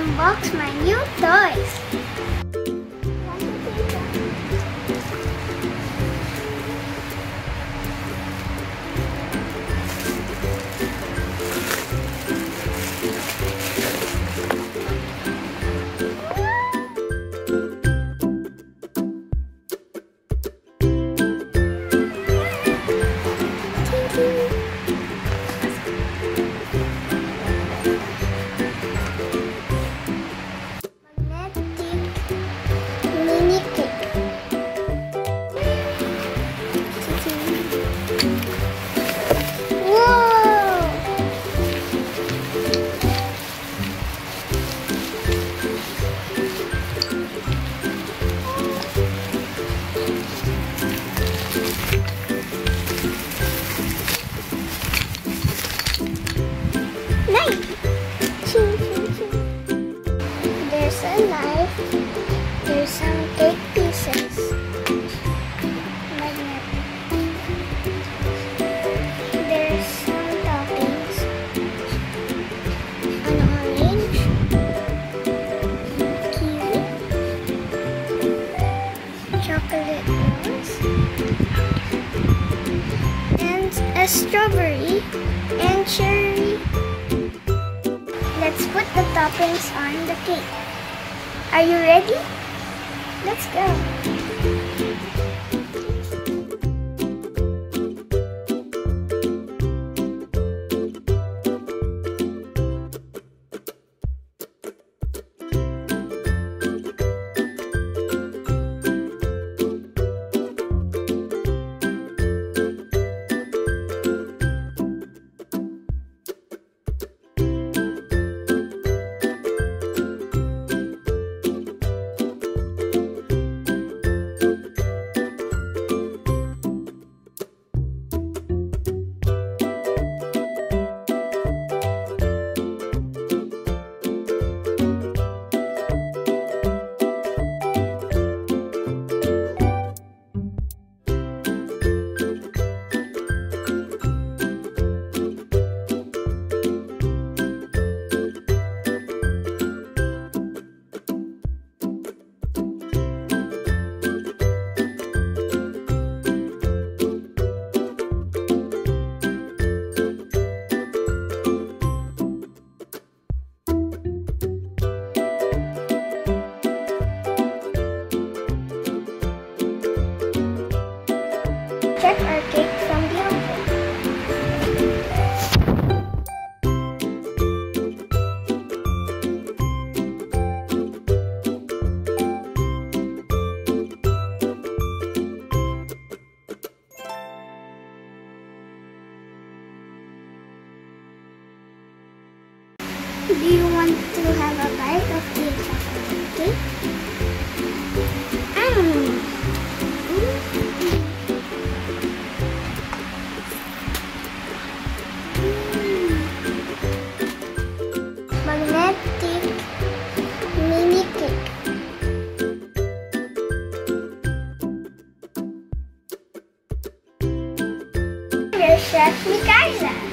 unbox my new toys. And a strawberry and cherry. Let's put the toppings on the cake. Are you ready? Let's go. Check our cake from the oven. Do you Masterchef Micaela.